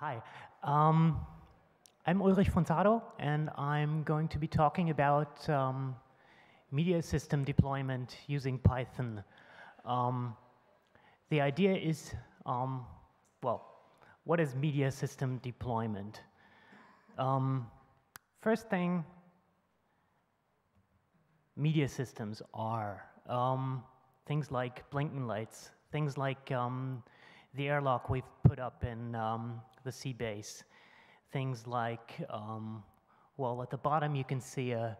Hi. Um, I'm Ulrich von Zadow, and I'm going to be talking about um, media system deployment using Python. Um, the idea is, um, well, what is media system deployment? Um, first thing, media systems are um, things like blinking lights, things like the airlock we've put up in the c-base. Things like, um, well, at the bottom you can see a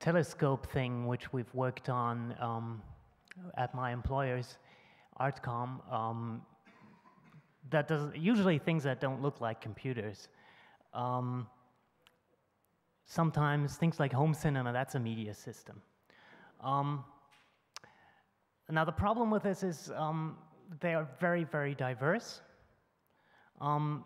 telescope thing which we've worked on um, at my employers, Artcom. Um, that does usually things that don't look like computers. Um, sometimes things like home cinema, that's a media system. Um, now the problem with this is um, they are very, very diverse. Um,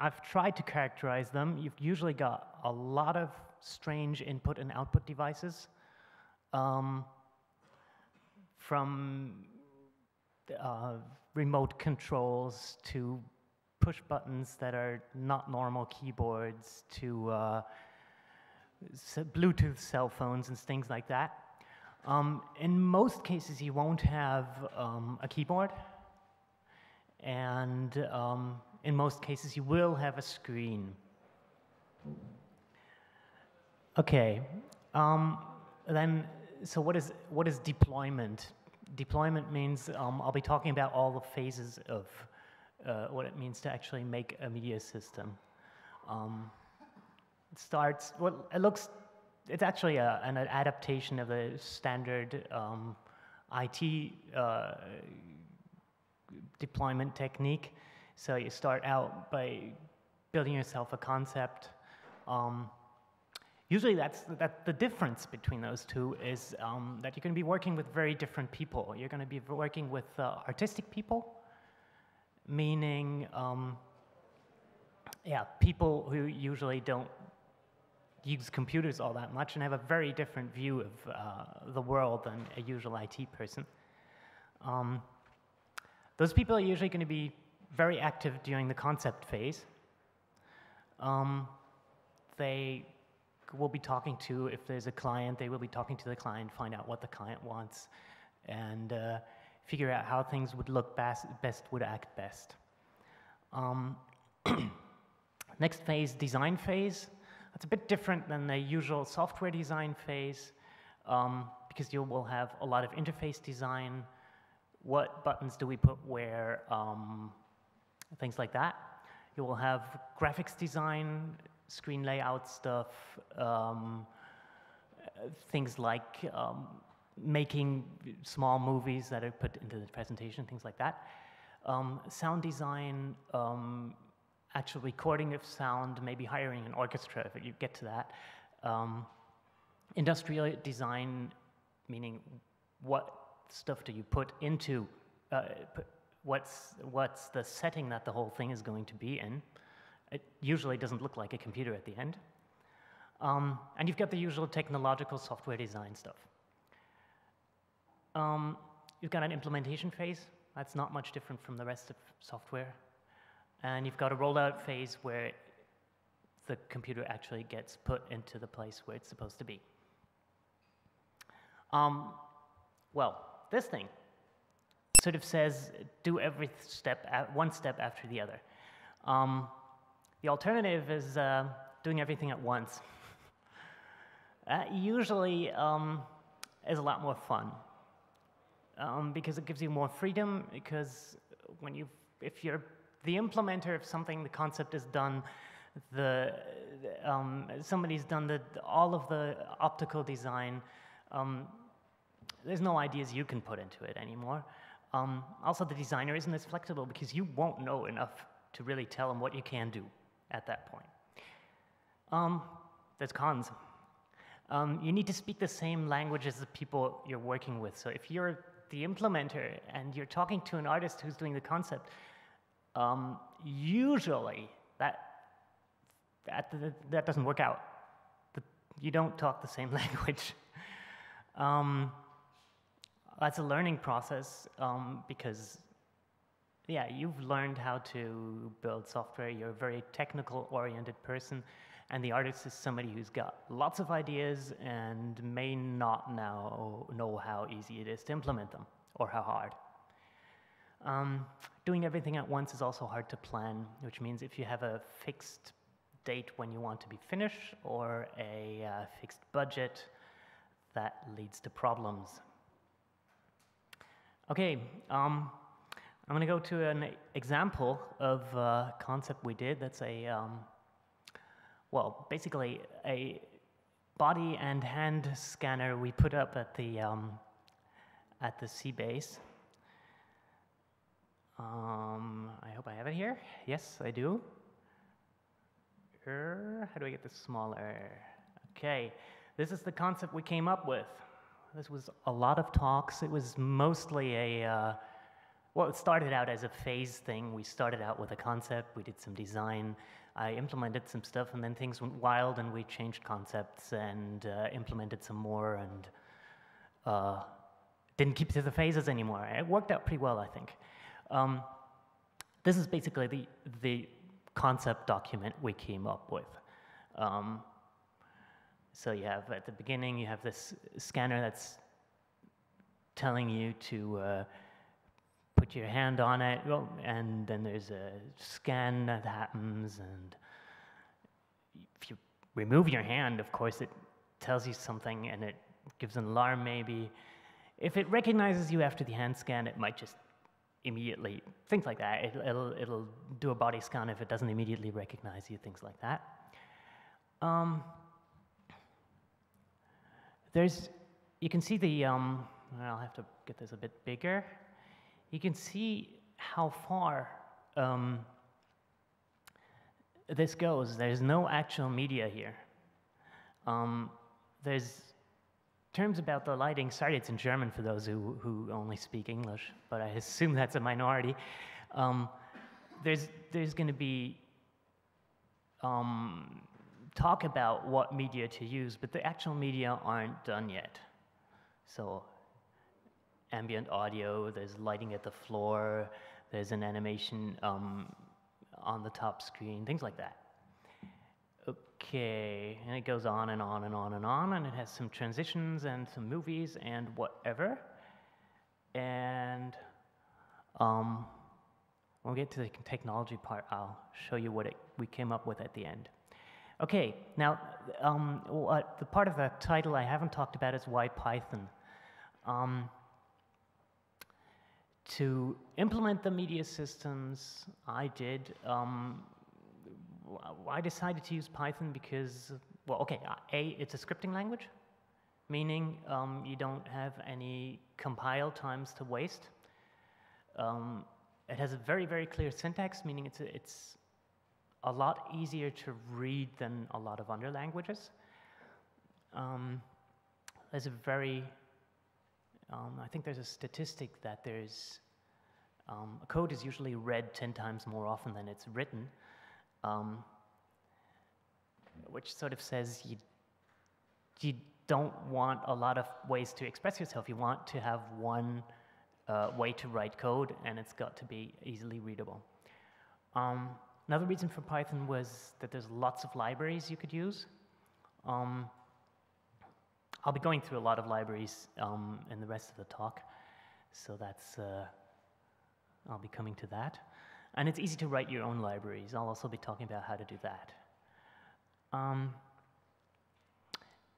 I've tried to characterize them. You've usually got a lot of strange input and output devices. Um, from uh, remote controls to push buttons that are not normal keyboards to uh, Bluetooth cell phones and things like that. Um, in most cases, you won't have um, a keyboard and um, in most cases you will have a screen. Okay, um, then, so what is, what is deployment? Deployment means um, I'll be talking about all the phases of uh, what it means to actually make a media system. Um, it starts, well, it looks, it's actually a, an adaptation of the standard um, IT uh, deployment technique. So you start out by building yourself a concept. Um, usually that's that the difference between those two is um, that you're going to be working with very different people. You're going to be working with uh, artistic people, meaning, um, yeah, people who usually don't use computers all that much and have a very different view of uh, the world than a usual IT person. Um, those people are usually going to be very active during the concept phase. Um, they will be talking to, if there's a client, they will be talking to the client, find out what the client wants, and uh, figure out how things would look best, best would act best. Um, next phase, design phase. That's a bit different than the usual software design phase um, because you will have a lot of interface design, what buttons do we put where, um, things like that. You will have graphics design, screen layout stuff, um, things like um, making small movies that are put into the presentation, things like that. Um, sound design, um, actual recording of sound, maybe hiring an orchestra if you get to that. Um, industrial design, meaning what stuff do you put into, uh, what's, what's the setting that the whole thing is going to be in. It usually doesn't look like a computer at the end. Um, and you've got the usual technological software design stuff. Um, you've got an implementation phase. That's not much different from the rest of software. And you've got a rollout phase where the computer actually gets put into the place where it's supposed to be. Um, well, this thing sort of says do every step, one step after the other. Um, the alternative is uh, doing everything at once. that usually um, is a lot more fun um, because it gives you more freedom because when you if you're the implementer of something, the concept is done, the, um, somebody's done the, all of the optical design, um, there's no ideas you can put into it anymore. Um, also, the designer isn't as flexible because you won't know enough to really tell them what you can do at that point. Um, there's cons. Um, you need to speak the same language as the people you're working with. So if you're the implementer and you're talking to an artist who's doing the concept, um, usually that, that, that doesn't work out. you don't talk the same language. Um, that's a learning process um, because yeah, you've learned how to build software. You're a very technical oriented person. And the artist is somebody who's got lots of ideas and may not now know how easy it is to implement them or how hard. Doing everything at once is also hard to plan, which means if you have a fixed date when you want to be finished or a uh, fixed budget, that leads to problems. Okay, um, I'm going to go to an example of a concept we did that's a, um, well, basically a body and hand scanner we put up at the, um, at the c-base. Um, I hope I have it here. Yes, I do. Er, how do I get this smaller? Okay, this is the concept we came up with. This was a lot of talks. It was mostly a, uh, well, it started out as a phase thing. We started out with a concept, we did some design, I implemented some stuff, and then things went wild, and we changed concepts and uh, implemented some more, and uh, didn't keep to the phases anymore. It worked out pretty well, I think. Um, this is basically the, the concept document we came up with. Um, so you have at the beginning, you have this scanner that's telling you to uh, put your hand on it, and then there's a scan that happens, and if you remove your hand, of course, it tells you something, and it gives an alarm maybe. If it recognizes you after the hand scan, it might just immediately, things like that. It, will it'll do a body scan if it doesn't immediately recognize you, things like that. Um, there's, you can see the, um, I'll have to get this a bit bigger. You can see how far um, this goes. There's no actual media here. Um, there's terms about the lighting. Sorry, it's in German for those who, who only speak English, but I assume that's a minority. Um, there's there's going to be um, talk about what media to use, but the actual media aren't done yet. So ambient audio, there's lighting at the floor, there's an animation um, on the top screen, things like that. Okay, and it goes on and on and on and on, and it has some transitions and some movies and whatever. And um, when we get to the technology part, I'll show you what it, we came up with at the end. Okay, now um, what, the part of the title I haven't talked about is why Python. Um, to implement the media systems, I did. Um, I decided to use Python because, well, okay, uh, A, it's a scripting language, meaning um, you don't have any compile times to waste. Um, it has a very, very clear syntax, meaning it's, a, it's a lot easier to read than a lot of other languages. Um, there's a very, um, I think there's a statistic that there's, um, a code is usually read 10 times more often than it's written, um, which sort of says you, you don't want a lot of ways to express yourself. You want to have one uh, way to write code, and it's got to be easily readable. Um, Another reason for Python was that there's lots of libraries you could use. Um, I'll be going through a lot of libraries um, in the rest of the talk, so that's, uh, I'll be coming to that. And it's easy to write your own libraries. I'll also be talking about how to do that. Um,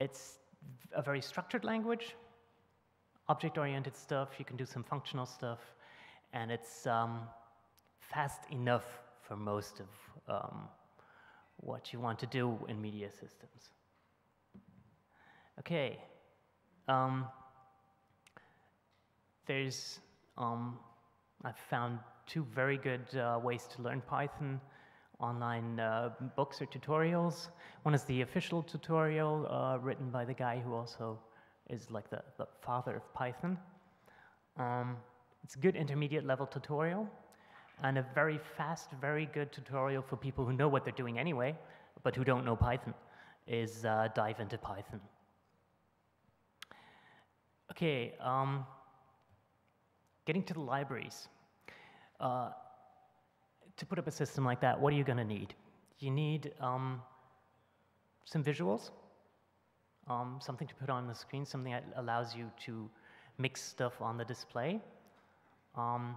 it's a very structured language, object-oriented stuff, you can do some functional stuff, and it's um, fast enough for most of um, what you want to do in media systems. Okay. Um, there's, um, I've found two very good uh, ways to learn Python online uh, books or tutorials. One is the official tutorial uh, written by the guy who also is like the, the father of Python. Um, it's a good intermediate level tutorial and a very fast, very good tutorial for people who know what they're doing anyway, but who don't know Python, is uh, dive into Python. Okay, um, getting to the libraries. Uh, to put up a system like that, what are you going to need? You need um, some visuals, um, something to put on the screen, something that allows you to mix stuff on the display. Um,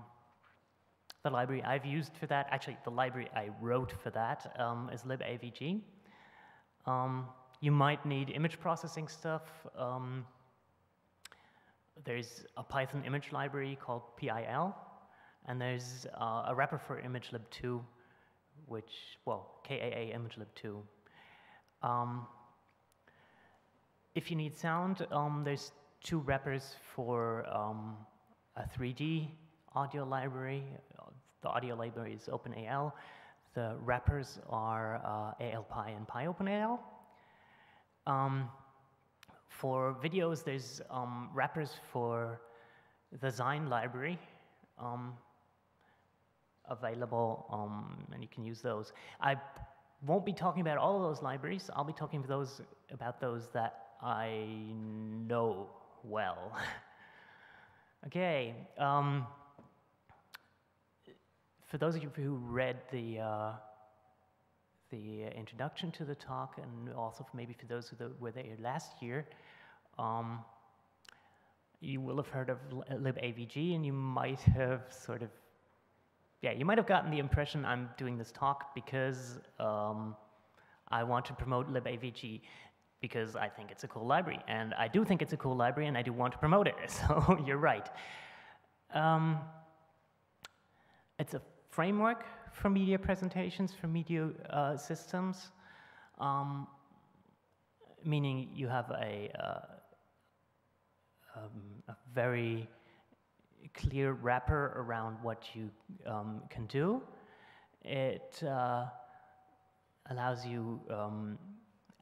the library I've used for that, actually the library I wrote for that um, is libavg. Um, you might need image processing stuff. Um, there's a Python image library called PIL, and there's uh, a wrapper for Imlib2, which, well, KAA Imlib2. Um, if you need sound, um, there's two wrappers for um, a 3D audio library. The audio library is OpenAL. The wrappers are uh, ALPy and PyOpenAL. Um, for videos, there's um, wrappers for the Xine library um, available, um, and you can use those. I won't be talking about all of those libraries. I'll be talking those, about those that I know well. okay. Um, for those of you who read the uh, the introduction to the talk, and also maybe for those who were there last year, um, you will have heard of libavg, and you might have sort of, yeah, you might have gotten the impression I'm doing this talk because um, I want to promote libavg because I think it's a cool library, and I do think it's a cool library, and I do want to promote it. So you're right. Um, it's a framework for media presentations, for media uh, systems, um, meaning you have a, uh, um, a, very clear wrapper around what you um, can do. It uh, allows you um,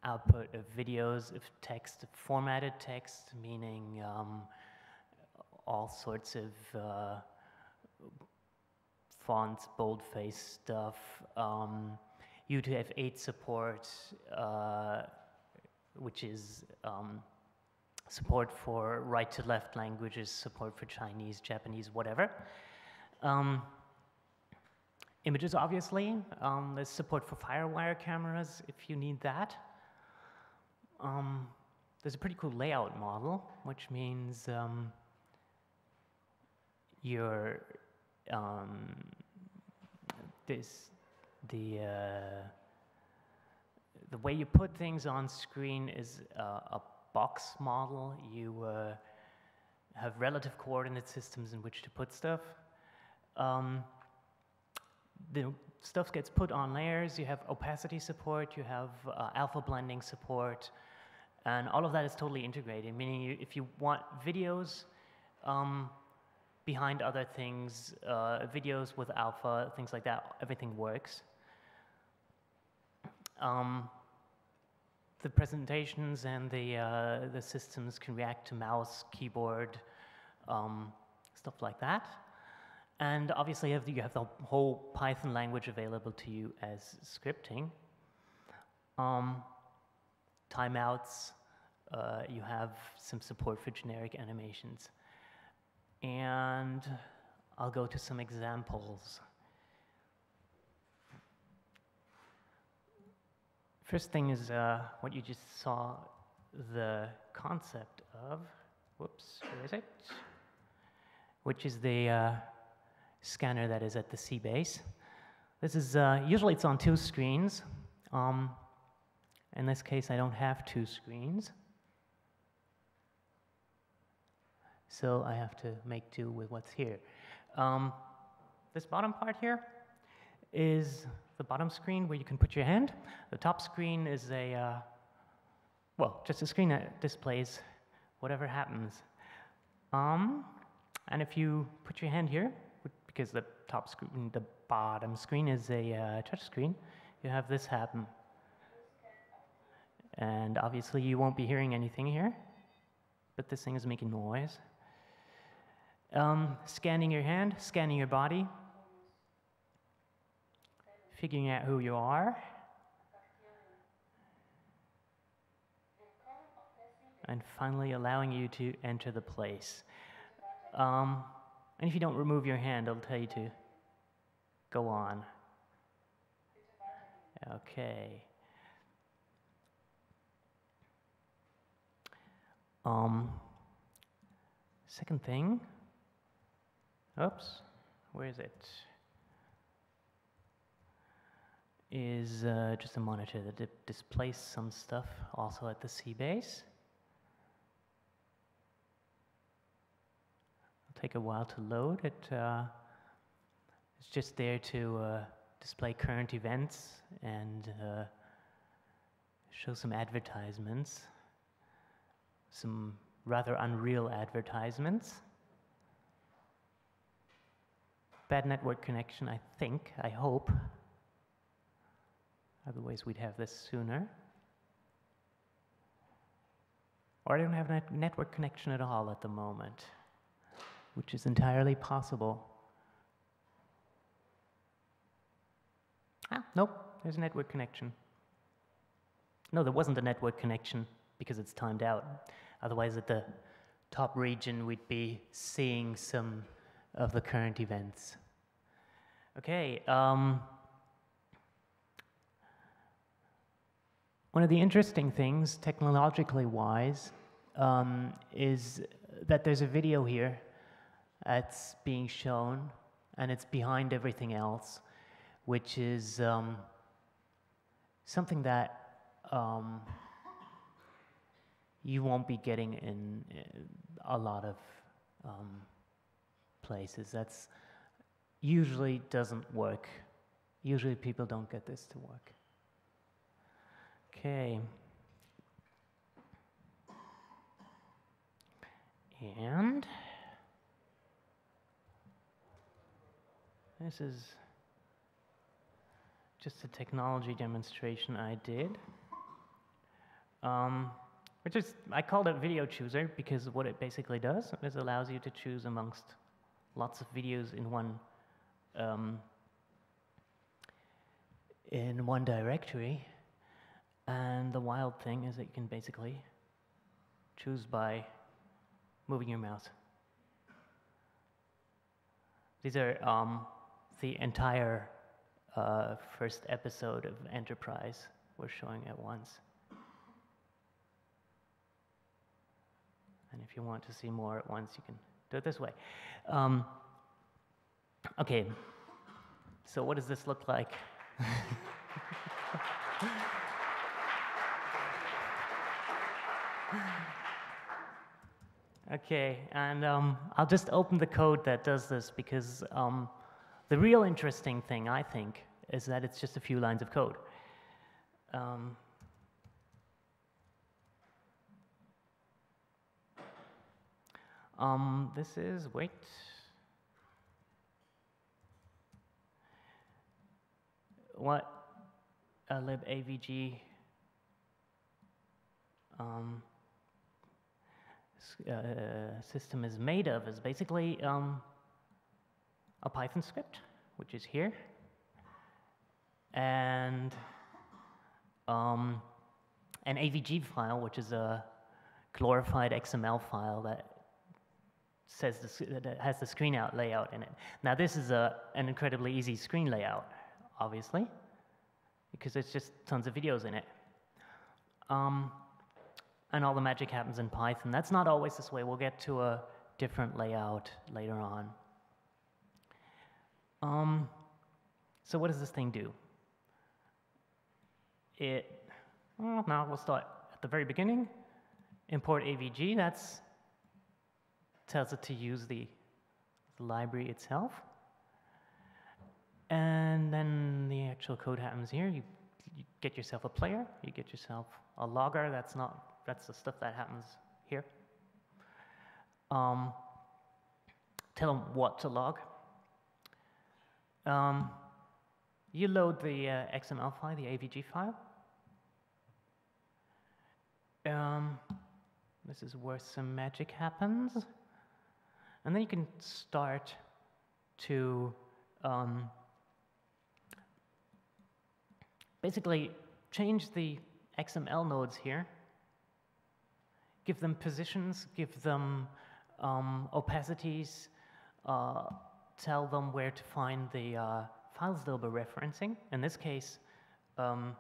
output of videos, of text, formatted text, meaning um, all sorts of uh, fonts, boldface stuff, um, UTF-8 support, uh, which is um, support for right-to-left languages, support for Chinese, Japanese, whatever. Um, images, obviously. Um, there's support for FireWire cameras if you need that. Um, there's a pretty cool layout model, which means um, your um, this the uh, the way you put things on screen is uh, a box model. You uh, have relative coordinate systems in which to put stuff. Um, the stuff gets put on layers. You have opacity support. You have uh, alpha blending support. And all of that is totally integrated, meaning you, if you want videos, um, behind other things, uh, videos with alpha, things like that, everything works. Um, the presentations and the, uh, the systems can react to mouse, keyboard, um, stuff like that. And obviously you have, the, you have the whole Python language available to you as scripting. Um, timeouts, uh, you have some support for generic animations and I'll go to some examples. First thing is uh, what you just saw the concept of. Whoops, where is it? Which is the uh, scanner that is at the c-base. This is, uh, usually it's on two screens. Um, in this case, I don't have two screens. so I have to make do with what's here. Um, this bottom part here is the bottom screen where you can put your hand. The top screen is a, uh, well, just a screen that displays whatever happens. Um, and if you put your hand here, because the top screen, the bottom screen is a uh, touch screen, you have this happen. And obviously you won't be hearing anything here, but this thing is making noise. Um, scanning your hand, scanning your body, figuring out who you are, and finally allowing you to enter the place. Um, and if you don't remove your hand, it'll tell you to go on. Okay. Um, second thing, oops, where is it? Is uh, just a monitor that displays some stuff also at the c-base. It'll take a while to load. It, uh, it's just there to uh, display current events and uh, show some advertisements, some rather unreal advertisements. Bad network connection, I think, I hope. Otherwise, we'd have this sooner. Or I don't have a network connection at all at the moment, which is entirely possible. Ah, nope, there's a network connection. No, there wasn't a network connection because it's timed out. Otherwise, at the top region, we'd be seeing some of the current events. Okay. Um, one of the interesting things, technologically wise, um, is that there's a video here that's being shown, and it's behind everything else which is um, something that um, you won't be getting in a lot of um, places. That's usually doesn't work. Usually people don't get this to work. Okay. And this is just a technology demonstration I did. Um, which is, I called it Video Chooser because what it basically does is allows you to choose amongst lots of videos in one um, in one directory. And the wild thing is that you can basically choose by moving your mouse. These are um, the entire uh, first episode of Enterprise we're showing at once. And if you want to see more at once, you can do it this way. Um, okay, so what does this look like? okay, and um, I'll just open the code that does this because um, the real interesting thing, I think, is that it's just a few lines of code. Um, um, this is, wait, what a libavg um, uh, system is made of is basically um, a Python script, which is here, and um, an AVG file, which is a glorified XML file that says the, that has the screen out layout in it. Now this is a, an incredibly easy screen layout, obviously, because there's just tons of videos in it. Um, and all the magic happens in Python. That's not always this way. We'll get to a different layout later on. Um, so what does this thing do? It, well, now we'll start at the very beginning. Import AVG, that's tells it to use the, the library itself. And then the actual code happens here. You, you get yourself a player, you get yourself a logger. That's not, that's the stuff that happens here. Um, tell them what to log. Um, you load the uh, XML file, the AVG file. Um, this is where some magic happens. And then you can start to um, basically change the XML nodes here, give them positions, give them um, opacities, uh, tell them where to find the they'll be referencing. In this case, um,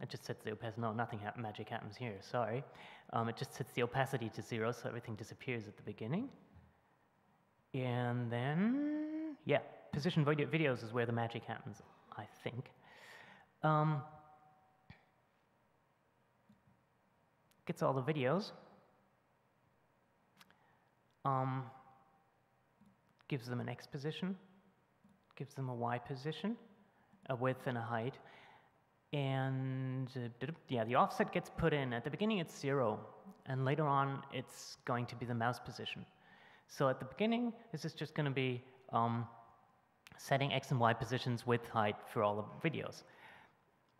it just sets the opacity. No, nothing ha magic happens here. Sorry. Um, it just sets the opacity to zero, so everything disappears at the beginning. And then, yeah, position video videos is where the magic happens, I think. Um, gets all the videos. Um, gives them an X position, gives them a Y position, a width and a height. And uh, yeah, the offset gets put in. At the beginning, it's zero, and later on, it's going to be the mouse position. So at the beginning, this is just going to be um, setting X and Y positions width, height for all the videos,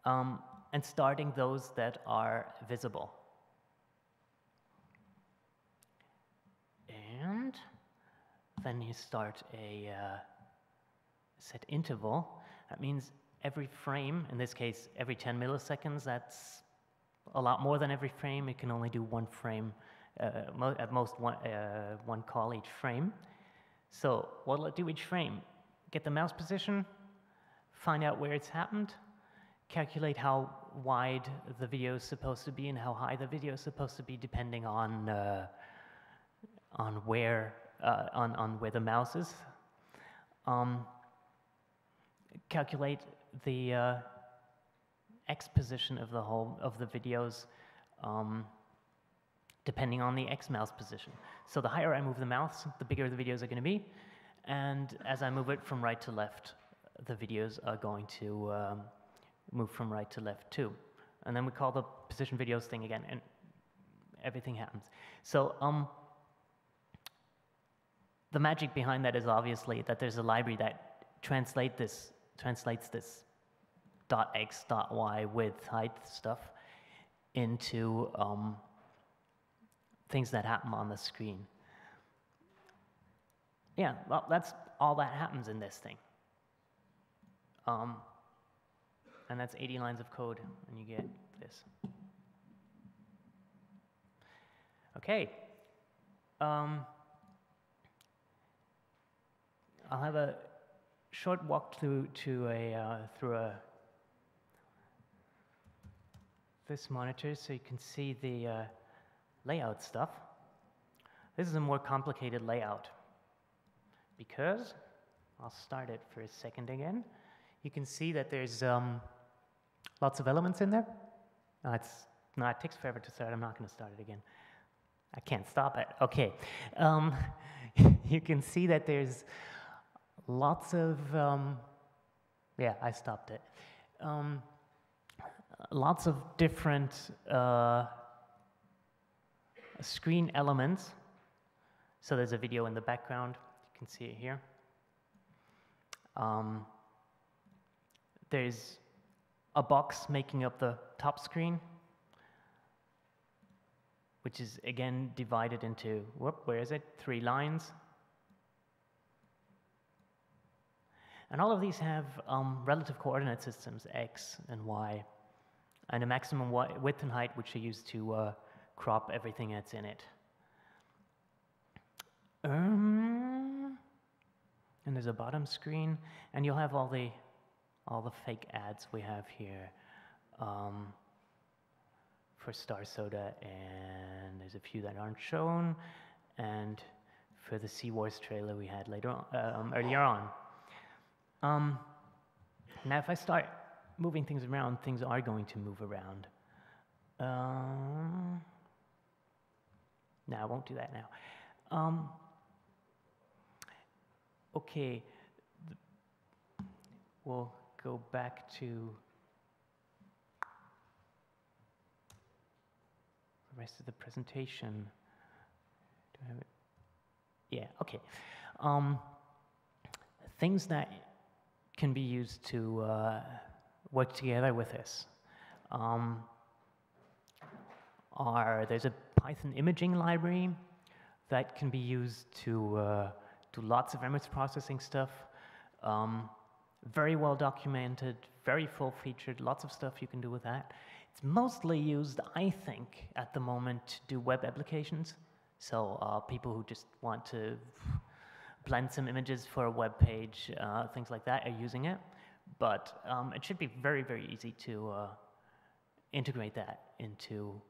um, and starting those that are visible. And then you start a uh, set interval. That means every frame, in this case, every 10 milliseconds, that's a lot more than every frame. It can only do one frame, uh, mo at most one, uh, one call each frame. So what will it do each frame? Get the mouse position, find out where it's happened, calculate how wide the video is supposed to be and how high the video is supposed to be depending on, uh, on, where, uh, on, on where the mouse is. Um, calculate the uh, X position of the whole of the videos um, depending on the X mouse position. So the higher I move the mouse, the bigger the videos are going to be. And as I move it from right to left, the videos are going to um, move from right to left too. And then we call the position videos thing again, and everything happens. So um, the magic behind that is obviously that there's a library that translate this translates this dot x dot y width height stuff into um, things that happen on the screen. Yeah, well, that's all that happens in this thing. Um, and that's 80 lines of code, and you get this. Okay. Um, I'll have a short walk through to a uh, through a this monitor so you can see the uh, layout stuff. This is a more complicated layout because I'll start it for a second again. You can see that there's um, lots of elements in there. No, it's, no, it takes forever to start. I'm not going to start it again. I can't stop it. Okay. Um, you can see that there's lots of, um, yeah, I stopped it. Um, lots of different uh, screen elements. So there's a video in the background. You can see it here. Um, there's a box making up the top screen, which is again divided into, whoop, where is it? Three lines. And all of these have um, relative coordinate systems, x and y, and a maximum width and height, which are used to uh, crop everything that's in it. Um, and there's a bottom screen, and you'll have all the all the fake ads we have here um, for Star Soda, and there's a few that aren't shown, and for the Sea Wars trailer we had later on, um, earlier on. Um, now, if I start moving things around, things are going to move around. Um, no, I won't do that now. Um, okay, we'll go back to the rest of the presentation. Do I have it? Yeah, okay. Um, things that can be used to uh, work together with this um, are there's a Python imaging library that can be used to uh, do lots of image processing stuff. Um, very well documented, very full featured, lots of stuff you can do with that. It's mostly used, I think, at the moment to do web applications. So uh, people who just want to blend some images for a web page, uh, things like that are using it. But um, it should be very, very easy to uh, integrate that into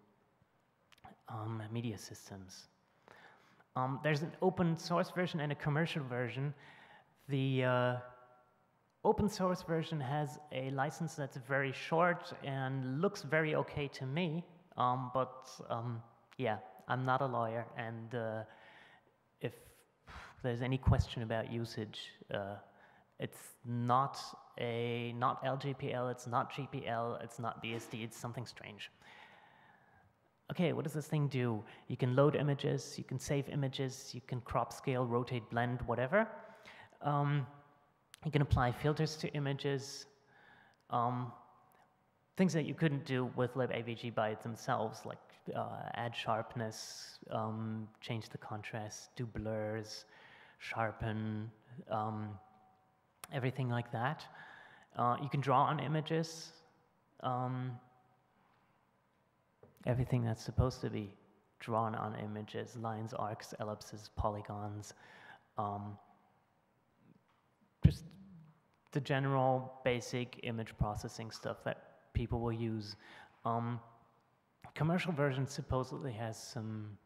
um, media systems. Um, there's an open source version and a commercial version. The uh, open source version has a license that's very short and looks very okay to me, um, but um, yeah, I'm not a lawyer, and uh, if there's any question about usage, uh, it's not a not LGPL, it's not GPL, it's not BSD, it's something strange. Okay, what does this thing do? You can load images, you can save images, you can crop, scale, rotate, blend, whatever. Um, you can apply filters to images, um, things that you couldn't do with libavg by themselves, like uh, add sharpness, um, change the contrast, do blurs, sharpen, um, everything like that. Uh, you can draw on images, um, everything that's supposed to be drawn on images, lines, arcs, ellipses, polygons, um, just the general basic image processing stuff that people will use. Um, commercial version supposedly has some,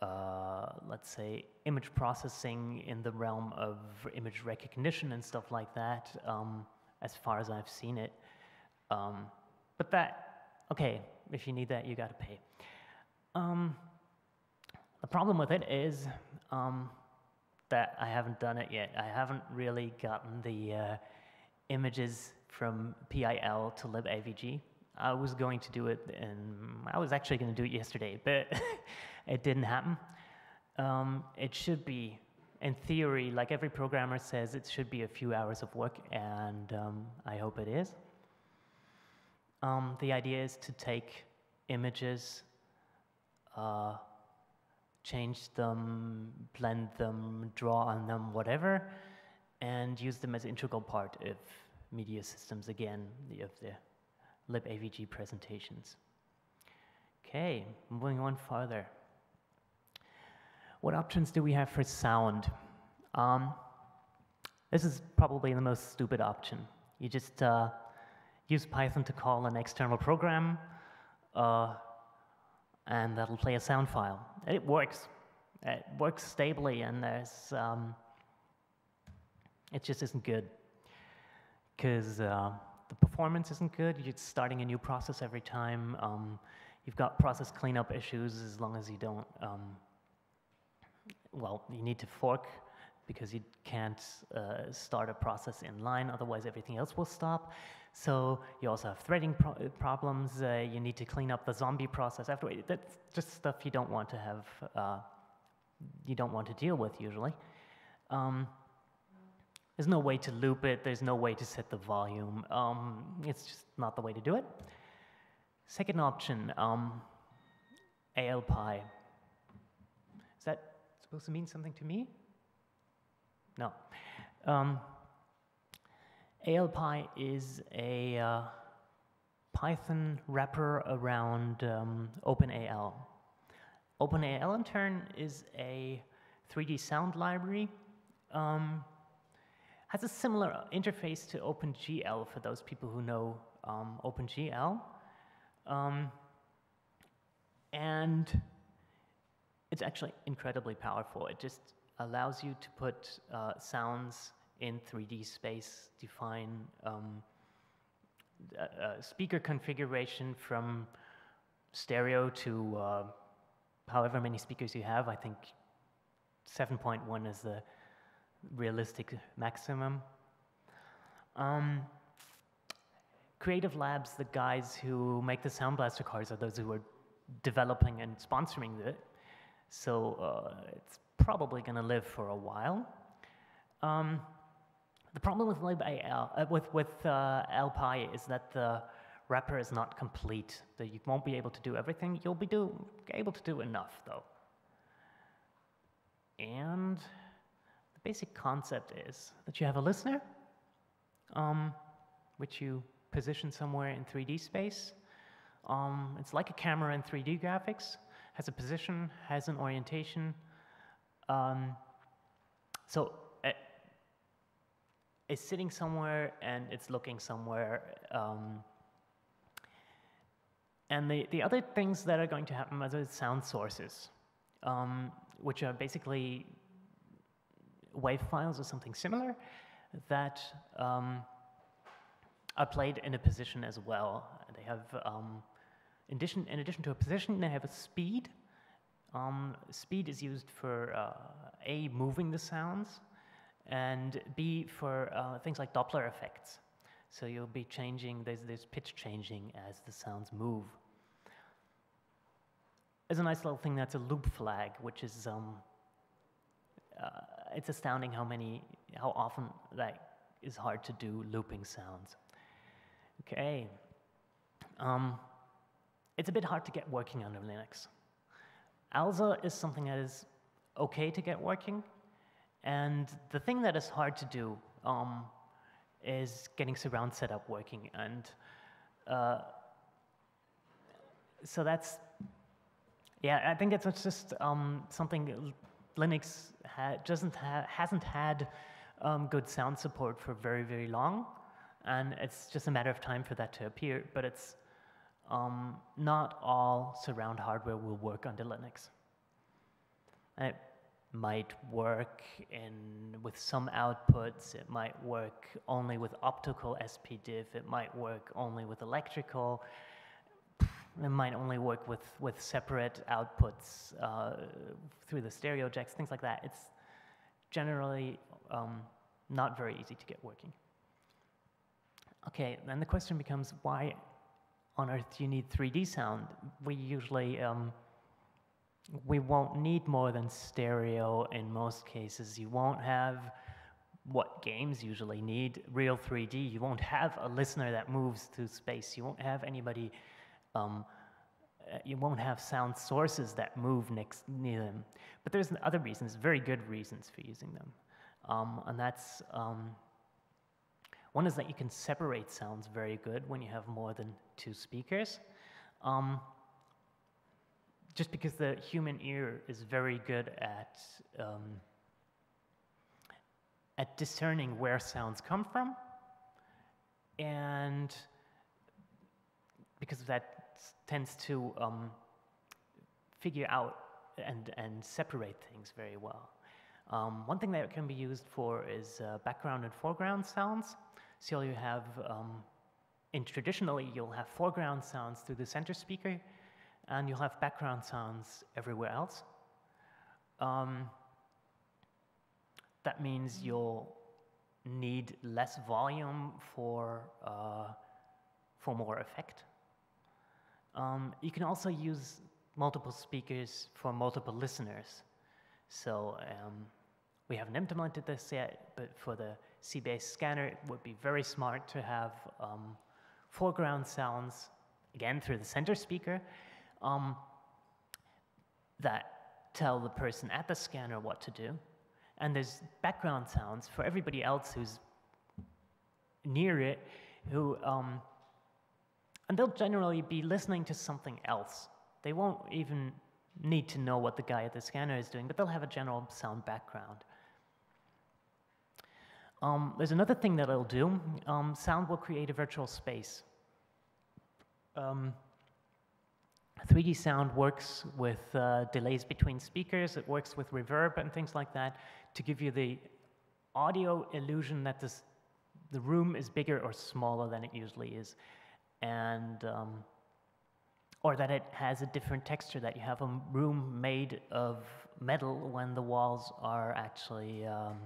uh, let's say, image processing in the realm of image recognition and stuff like that, um, as far as I've seen it. Um, but that, okay, if you need that, you got to pay. Um, the problem with it is um, that I haven't done it yet. I haven't really gotten the uh, images from PIL to libavg. I was going to do it, and I was actually going to do it yesterday, but it didn't happen. Um, it should be, in theory, like every programmer says, it should be a few hours of work, and um, I hope it is. Um, the idea is to take images, uh, change them, blend them, draw on them, whatever, and use them as integral part of media systems again, of the libavg presentations. Okay, moving on further. What options do we have for sound? Um, this is probably the most stupid option. You just uh, use Python to call an external program, uh, and that'll play a sound file. And it works. It works stably, and there's um, it just isn't good because uh, the performance isn't good. You're starting a new process every time. Um, you've got process cleanup issues as long as you don't. Um, well, you need to fork because you can't uh, start a process in line, otherwise everything else will stop. So you also have threading pro problems. Uh, you need to clean up the zombie process afterward. That's just stuff you don't want to have, uh, you don't want to deal with usually. Um, there's no way to loop it. There's no way to set the volume. Um, it's just not the way to do it. Second option, um, ALPy. Is that supposed to mean something to me? No. Um, ALPy is a uh, Python wrapper around um, OpenAL. OpenAL, in turn, is a 3D sound library. Um, has a similar interface to OpenGL for those people who know um, OpenGL. Um, and it's actually incredibly powerful. It just allows you to put uh, sounds in 3D space, define um, a speaker configuration from stereo to uh, however many speakers you have. I think 7.1 is the realistic maximum. Um, Creative Labs, the guys who make the Sound Blaster cards, are those who are developing and sponsoring it. So uh, it's probably going to live for a while. Um, the problem with libal, uh, with, with uh, ALPy is that the wrapper is not complete. That you won't be able to do everything. You'll be do, able to do enough, though. And the basic concept is that you have a listener, um, which you position somewhere in 3D space. Um, it's like a camera in 3D graphics, has a position, has an orientation, um, so uh, it's sitting somewhere and it's looking somewhere. Um, and the, the other things that are going to happen are the sound sources, um, which are basically wave files or something similar that um, are played in a position as well. They have, um, in, addition, in addition to a position, they have a speed. Um, speed is used for uh, A, moving the sounds, and B, for uh, things like Doppler effects. So you'll be changing, there's, there's pitch changing as the sounds move. There's a nice little thing that's a loop flag, which is, um, uh, it's astounding how many, how often that is hard to do looping sounds. Okay. Um, it's a bit hard to get working under Linux. ALSA is something that is okay to get working, and the thing that is hard to do um, is getting surround setup working. And uh, so that's, yeah, I think it's just um, something Linux ha doesn't ha hasn't had um, good sound support for very, very long. And it's just a matter of time for that to appear, but it's um, not all surround hardware will work under Linux. it might work in, with some outputs, it might work only with optical SPDIF, it might work only with electrical, it might only work with, with separate outputs uh, through the stereo jacks, things like that. It's generally um, not very easy to get working. Okay, then the question becomes why on earth you need 3D sound? We usually, um, we won't need more than stereo in most cases. You won't have what games usually need, real 3D. You won't have a listener that moves through space. You won't have anybody, um, uh, you won't have sound sources that move next near them. But there's other reasons, very good reasons for using them. Um, and that's, um, one is that you can separate sounds very good when you have more than two speakers. Um, just because the human ear is very good at, um, at discerning where sounds come from, and because of that tends to um, figure out and, and separate things very well. Um, one thing that can be used for is uh, background and foreground sounds. So you have, um, traditionally, you'll have foreground sounds through the center speaker, and you'll have background sounds everywhere else. Um, that means you'll need less volume for, uh, for more effect. Um, you can also use multiple speakers for multiple listeners. So um, we haven't implemented this yet, but for the c-base scanner, it would be very smart to have um, foreground sounds, again through the center speaker, um, that tell the person at the scanner what to do. And there's background sounds for everybody else who's near it, who, um, and they'll generally be listening to something else. They won't even need to know what the guy at the scanner is doing, but they'll have a general sound background. Um, there's another thing that it'll do. Um, sound will create a virtual space. Um, 3D sound works with uh, delays between speakers. It works with reverb and things like that to give you the audio illusion that this, the room is bigger or smaller than it usually is. And, um, or that it has a different texture, that you have a room made of metal when the walls are actually um,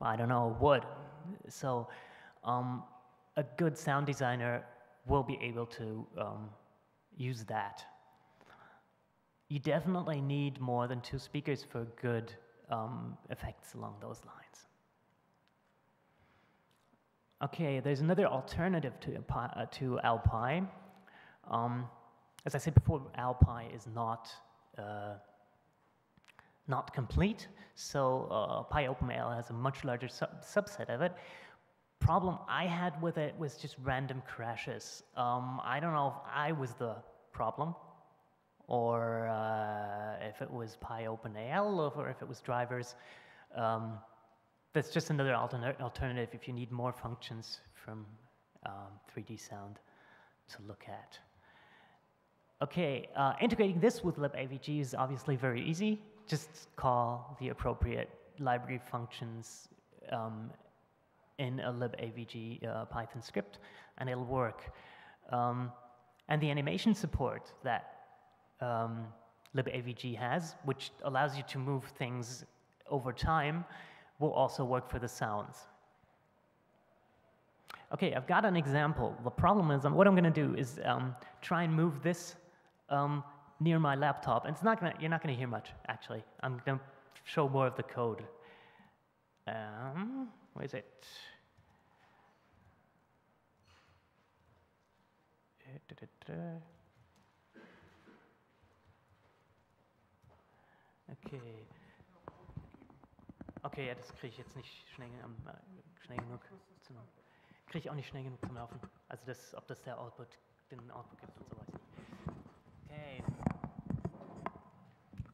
I don't know, wood. So um, a good sound designer will be able to um, use that. You definitely need more than two speakers for good um, effects along those lines. Okay, there's another alternative to, uh, to ALPI. Um, as I said before, ALPI is not uh, not complete, so uh, PyOpenAL has a much larger sub subset of it. Problem I had with it was just random crashes. Um, I don't know if I was the problem, or uh, if it was PyOpenAL, or if it was drivers. Um, that's just another alterna- alternative if you need more functions from um, 3D sound to look at. Okay, uh, integrating this with libavg is obviously very easy. Just call the appropriate library functions um, in a libavg uh, Python script, and it'll work. Um, and the animation support that um, libavg has, which allows you to move things over time, will also work for the sounds. Okay, I've got an example. The problem is, um, what I'm going to do is um, try and move this um, near my laptop. And it's not gonna, you're not going to hear much, actually. I'm going to show more of the code. Um, where is it? Okay. Okay, ja, das kriege ich jetzt nicht schnell, äh, schnell genug. Zum, kriege ich auch nicht schnell genug zum Laufen. Also das, ob das der Output, den Output gibt und so weiter. Okay.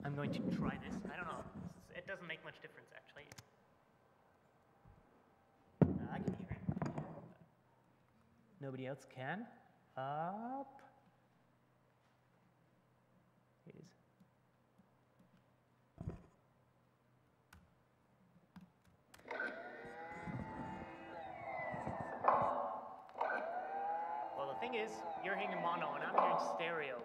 I'm going to try this. I don't know. It doesn't make much difference, actually. Uh, I can hear it. Nobody else can. Up. It is. Well, the thing is, you're hearing mono and I'm hearing stereo.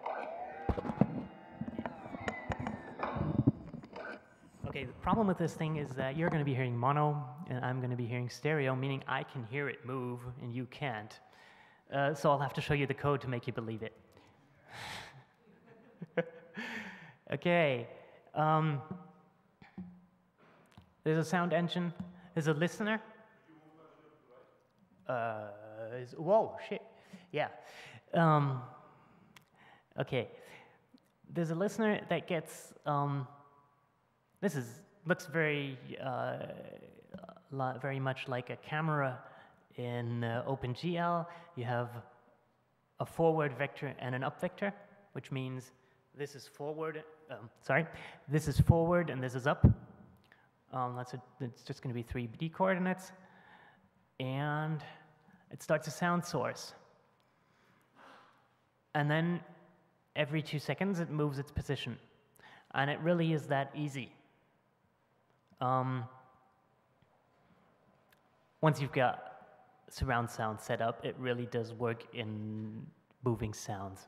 Okay, the problem with this thing is that you're going to be hearing mono and I'm going to be hearing stereo, meaning I can hear it move and you can't. Uh, so I'll have to show you the code to make you believe it. okay. Um, there's a sound engine. There's a listener. Uh, is, whoa, shit. Yeah. Um, okay. There's a listener that gets. Um, this is looks very, uh, very much like a camera in uh, OpenGL. You have a forward vector and an up vector, which means this is forward. Um, sorry, this is forward and this is up. Um, that's a, it's just going to be 3D coordinates, and it starts a sound source. And then every two seconds it moves its position. And it really is that easy. Um, once you've got surround sound set up, it really does work in moving sounds.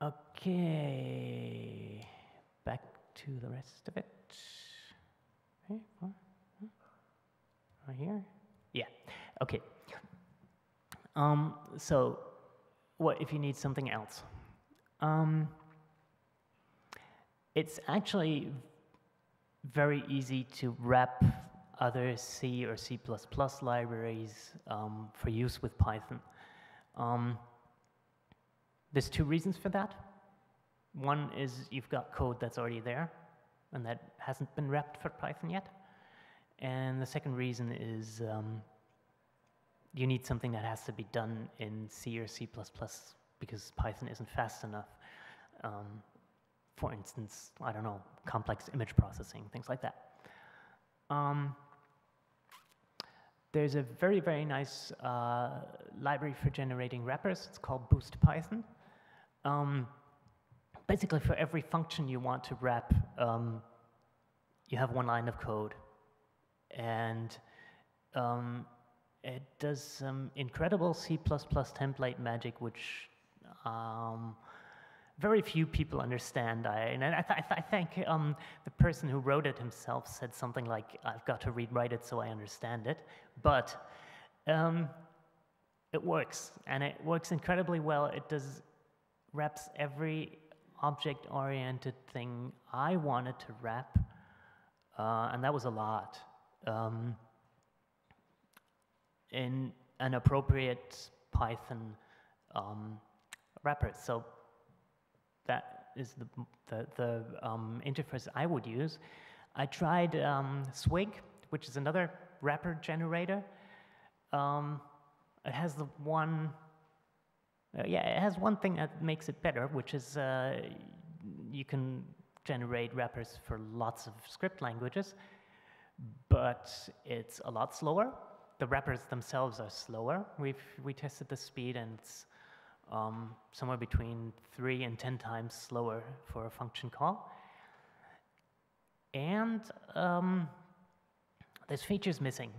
Okay, back to the rest of it. Right here? Yeah, okay. Um, so, what if you need something else? Um, it's actually very easy to wrap other C or C++ libraries um, for use with Python. Um, there's two reasons for that. One is you've got code that's already there and that hasn't been wrapped for Python yet. And the second reason is um, you need something that has to be done in C or C++ because Python isn't fast enough. Um, for instance, I don't know, complex image processing, things like that. Um, there's a very, very nice uh, library for generating wrappers. It's called Boost Python. Um, basically, for every function you want to wrap, um, you have one line of code. And um, it does some incredible C++ template magic, which um, very few people understand. I, and I, th I think um, the person who wrote it himself said something like, I've got to rewrite it so I understand it. But um, it works, and it works incredibly well. It does wraps every object-oriented thing I wanted to wrap, uh, and that was a lot, um, in an appropriate Python um, wrapper. So that is the, the, the um, interface I would use. I tried um, Swig, which is another wrapper generator. Um, it has the one, uh, yeah, it has one thing that makes it better, which is uh, you can generate wrappers for lots of script languages, but it's a lot slower. The wrappers themselves are slower. We've we tested the speed, and it's um, somewhere between three and ten times slower for a function call. And um, there's features missing.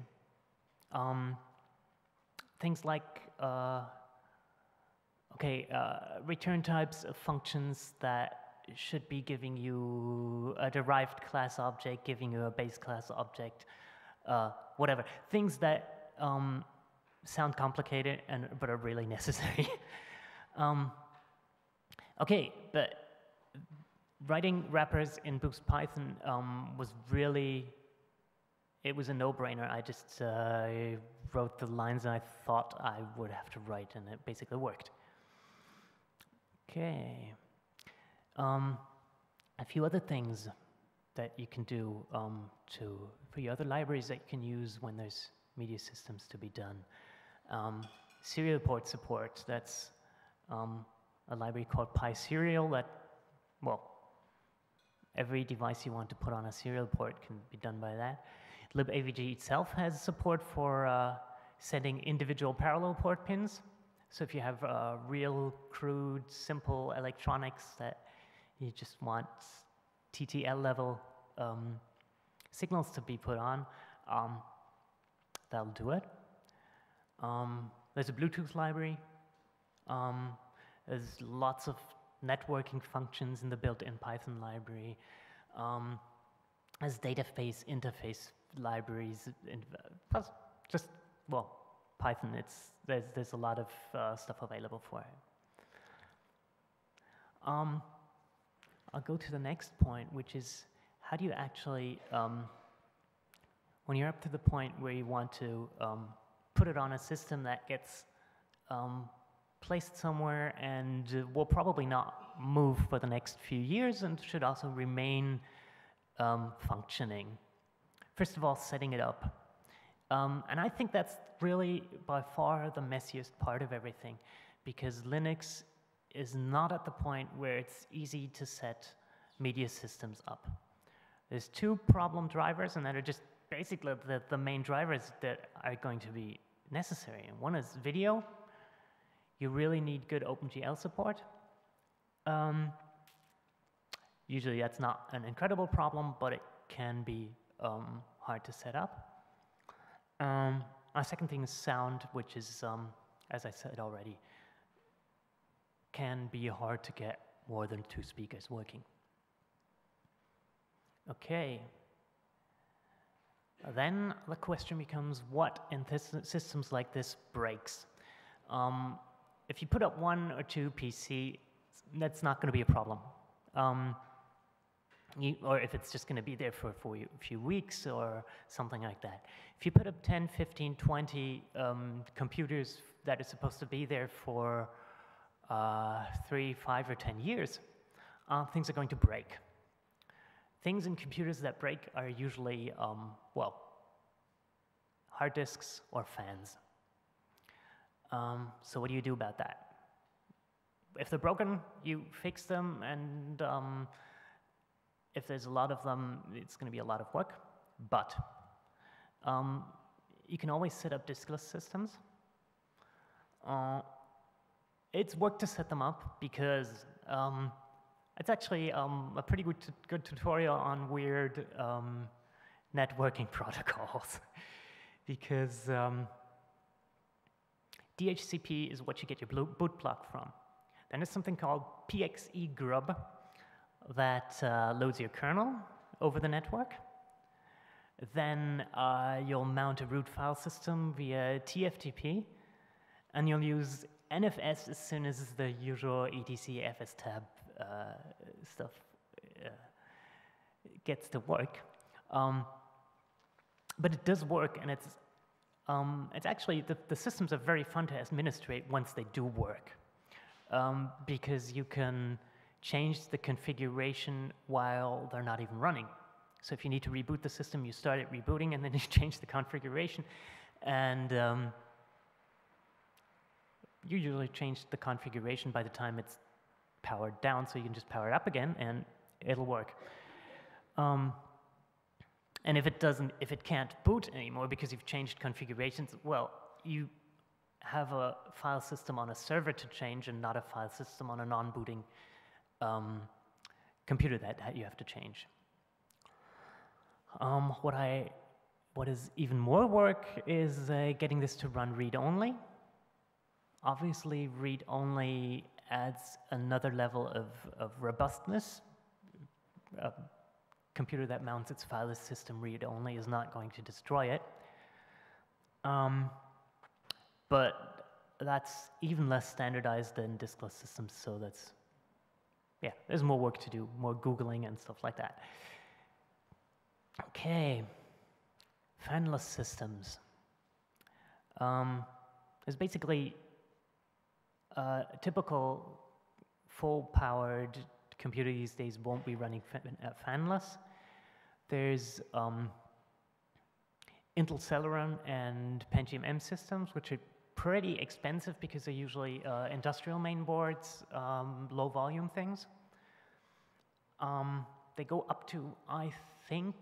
Um, things like uh, okay, uh, return types of functions that should be giving you a derived class object, giving you a base class object, uh, whatever. Things that um, sound complicated and but are really necessary. Um, okay, but writing wrappers in Boost Python um, was really, it was a no-brainer. I just uh, wrote the lines I thought I would have to write, and it basically worked. Okay. Um, a few other things that you can do um, to, for your other libraries that you can use when there's media systems to be done. Um, serial port support, that's um, a library called PySerial that, well, every device you want to put on a serial port can be done by that. libavg itself has support for uh, sending individual parallel port pins. So if you have uh, real crude, simple electronics that you just want TTL level um, signals to be put on, um, that'll do it. Um, there's a Bluetooth library. Um, there's lots of networking functions in the built-in Python library. Um, there's database interface libraries, in, uh, just, well, Python, it's, there's, there's a lot of uh, stuff available for it. Um, I'll go to the next point, which is how do you actually, um, when you're up to the point where you want to um, put it on a system that gets um, placed somewhere and will probably not move for the next few years and should also remain um, functioning. First of all, setting it up. Um, and I think that's really by far the messiest part of everything because Linux is not at the point where it's easy to set media systems up. There's two problem drivers and that are just basically the, the main drivers that are going to be necessary. One is video. You really need good OpenGL support. Um, usually that's not an incredible problem, but it can be um, hard to set up. Um, our second thing is sound, which is, um, as I said already, can be hard to get more than two speakers working. Okay. Then the question becomes what in systems like this breaks? Um, if you put up one or two PC, that's not going to be a problem. Um, you, or if it's just going to be there for, for a few weeks or something like that. If you put up 10, 15, 20 um, computers that are supposed to be there for uh, three, five, or 10 years, uh, things are going to break. Things in computers that break are usually, um, well, hard disks or fans. Um, so what do you do about that? If they're broken, you fix them and um, if there's a lot of them, it's going to be a lot of work, but um, you can always set up diskless systems. Uh, it's work to set them up because um, it's actually um, a pretty good, good tutorial on weird um, networking protocols because um, DHCP is what you get your boot plug from. Then there's something called pxe-grub, that uh, loads your kernel over the network. Then uh, you'll mount a root file system via TFTP, and you'll use NFS as soon as the usual etc fstab uh, stuff uh, gets to work. Um, but it does work, and it's um, it's actually the, the systems are very fun to administrate once they do work, um, because you can change the configuration while they're not even running. So if you need to reboot the system, you start it rebooting and then you change the configuration. And um, you usually change the configuration by the time it's powered down, so you can just power it up again and it'll work. Um, and if it doesn't, if it can't boot anymore because you've changed configurations, well, you have a file system on a server to change and not a file system on a non-booting um, computer that, that, you have to change. Um, what I, what is even more work is uh, getting this to run read-only. Obviously, read-only adds another level of, of robustness. A computer that mounts its file system read-only is not going to destroy it. Um, but that's even less standardized than diskless systems, so that's, yeah, there's more work to do, more Googling and stuff like that. Okay, fanless systems. Um, basically a typical full-powered computer these days won't be running uh, fanless. There's um, Intel Celeron and Pentium M systems, which are pretty expensive because they're usually uh, industrial main boards, um, low volume things. Um, they go up to, I think,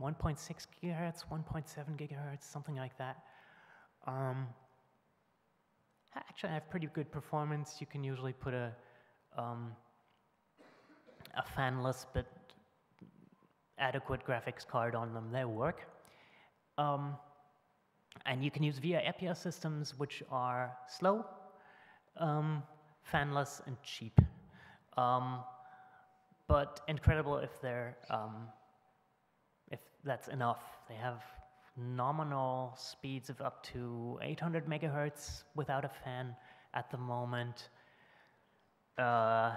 1.6 gigahertz, 1.7 gigahertz, something like that. Um, actually have pretty good performance. You can usually put a, um, a fanless but adequate graphics card on them. They work. Um, and you can use VIA EPIA systems which are slow, um, fanless, and cheap. Um, but incredible if they're um, if that's enough. They have nominal speeds of up to 800 megahertz without a fan at the moment. Uh,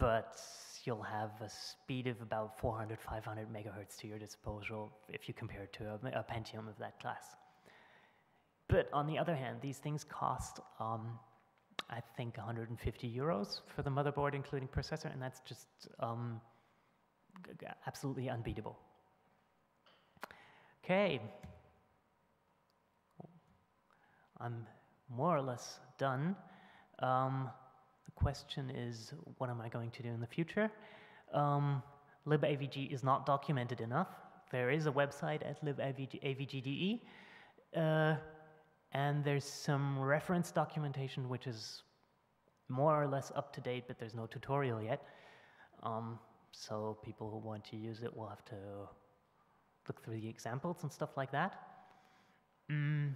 but you'll have a speed of about 400, 500 megahertz to your disposal if you compare it to a, a Pentium of that class. But on the other hand, these things cost, um, I think, 150 euros for the motherboard, including processor, and that's just um, absolutely unbeatable. Okay. I'm more or less done. Um, question is, what am I going to do in the future? Um, libavg is not documented enough. There is a website at libavg.de, uh, and there's some reference documentation which is more or less up to date, but there's no tutorial yet. Um, so people who want to use it will have to look through the examples and stuff like that. Mm,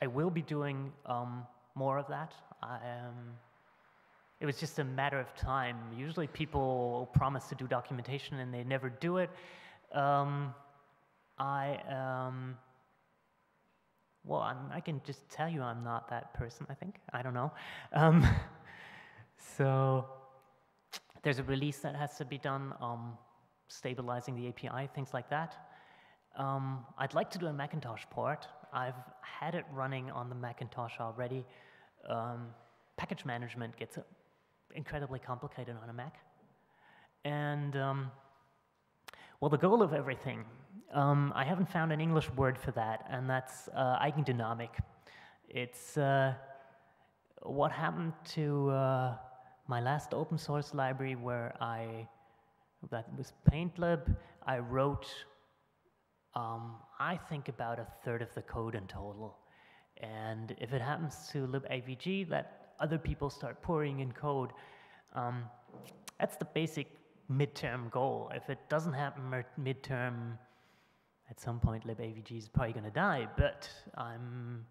I will be doing um, more of that. I am it was just a matter of time. Usually people promise to do documentation and they never do it. Um, I, um, well, I'm, i can just tell you I'm not that person, I think. I don't know. Um, so there's a release that has to be done, um, stabilizing the API, things like that. Um, I'd like to do a Macintosh port. I've had it running on the Macintosh already. Um, package management gets incredibly complicated on a Mac. And, um, well, the goal of everything, um, I haven't found an English word for that, and that's uh, eigendynamic. It's uh, what happened to uh, my last open source library where I, that was PaintLib, I wrote, um, I think about a third of the code in total. And if it happens to libavg, that other people start pouring in code. Um, that's the basic midterm goal. If it doesn't happen midterm, at some point libavg is probably going to die, but I'm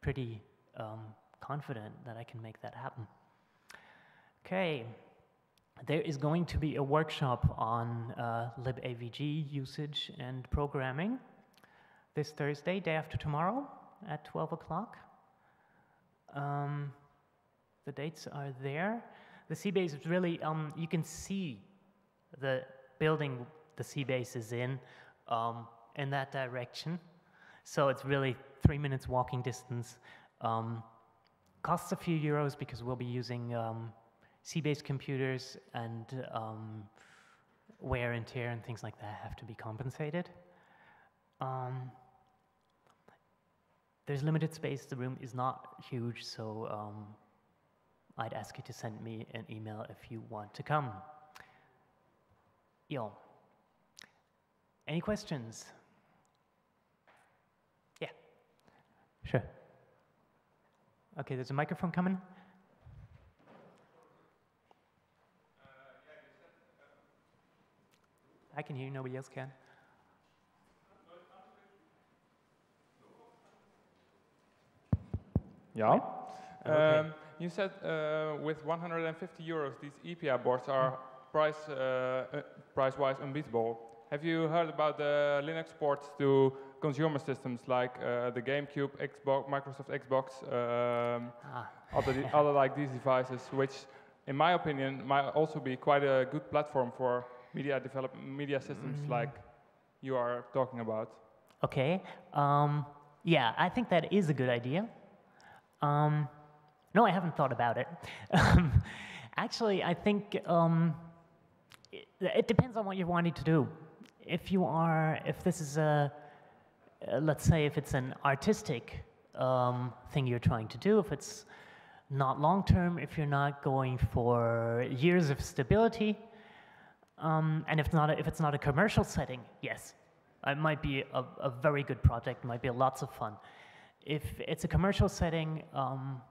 pretty um, confident that I can make that happen. Okay, there is going to be a workshop on uh, libavg usage and programming this Thursday, day after tomorrow at 12 o'clock. Um, the dates are there. The c-base is really, um, you can see the building the c-base is in, um, in that direction. So it's really three minutes walking distance. Um, costs a few euros because we'll be using um, C-base computers and um, wear and tear and things like that have to be compensated. Um, there's limited space. The room is not huge, so um, I'd ask you to send me an email if you want to come. Yo. Any questions? Yeah. Sure. Okay, there's a microphone coming. I can hear you, nobody else can. Yeah. Okay. Um, you said uh, with 150 euros, these EPI boards are price uh, uh, price-wise unbeatable. Have you heard about the Linux ports to consumer systems like uh, the GameCube, Xbox, Microsoft Xbox, um, Ah, other, other like these devices, which, in my opinion, might also be quite a good platform for media develop media systems Mm. like you are talking about. okay. Um, yeah, I think that is a good idea. Um, no, I haven't thought about it. Um, Actually, I think um, it, it depends on what you're wanting to do. If you are, if this is a, uh, let's say, if it's an artistic um, thing you're trying to do, if it's not long term, if you're not going for years of stability, um, and if not, a, if it's not a commercial setting, yes, it might be a, a very good project. Might be lots of fun. If it's a commercial setting, um,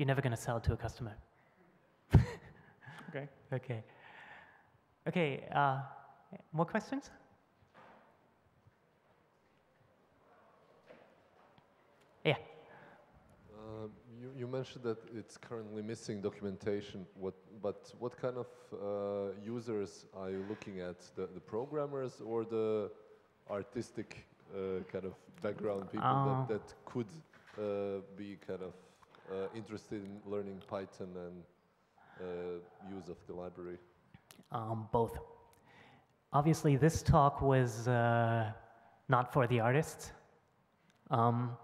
you're never going to sell it to a customer. Okay. Okay. Okay. Uh, more questions? Yeah. Um, you, you mentioned that it's currently missing documentation. What, but what kind of uh, users are you looking at? The, the programmers or the artistic uh, kind of background people Uh, that, that could uh, be kind of uh, interested in learning Python and uh, use of the library? Um, both. Obviously, this talk was uh, not for the artists. Um,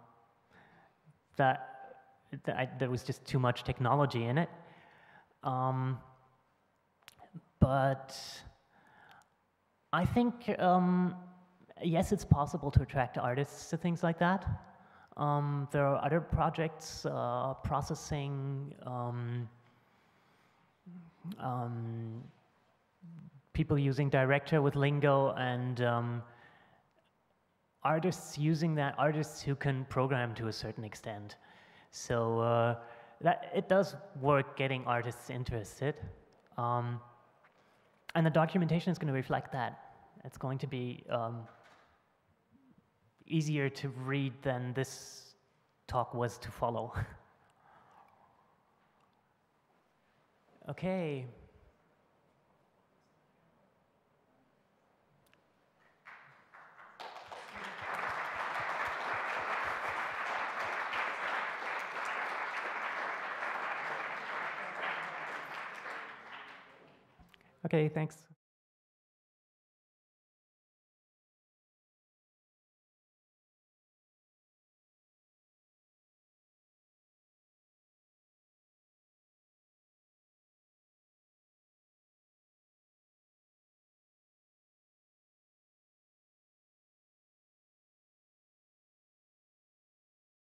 that, that I, there was just too much technology in it. Um, but I think, um, yes, it's possible to attract artists to things like that. Um, there are other projects, uh, processing, um, um, people using Director with Lingo and um, artists using that, artists who can program to a certain extent. So uh, that it does work getting artists interested. Um, and the documentation is going to reflect that. It's going to be um, easier to read than this talk was to follow. okay. Okay, thanks.